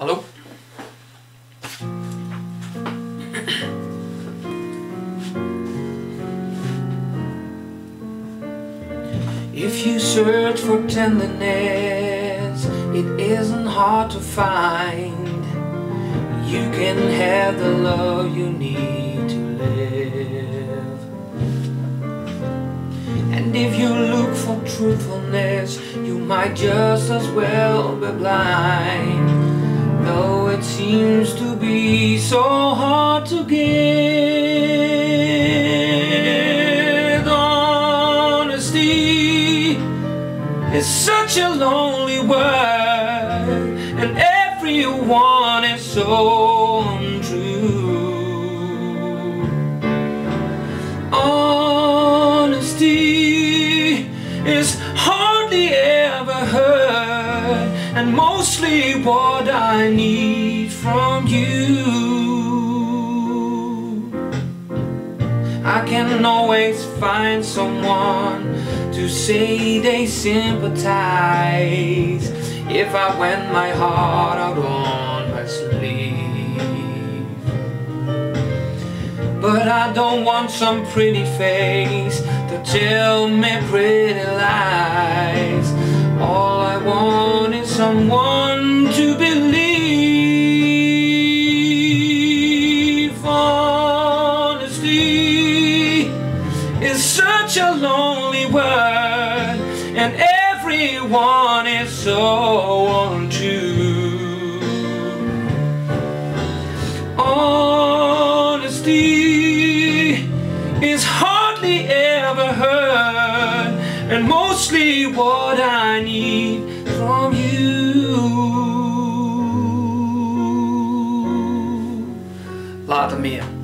Hallo? If you search for tenderness, it isn't hard to find. You can have the love you need to live. And if you look for truthfulness, you might just as well be blind. Seems to be so hard to get honesty is such a lonely word, and everyone is so untrue. Honesty is hardly ever heard, and mostly what I need from you. I can always find someone to say they sympathize if I went my heart out on my sleeve. But I don't want some pretty face to tell me pretty lies. Someone to believe. Honesty is such a lonely word, and everyone is so untrue. Honesty is hardly ever heard, and mostly what I need Later meer.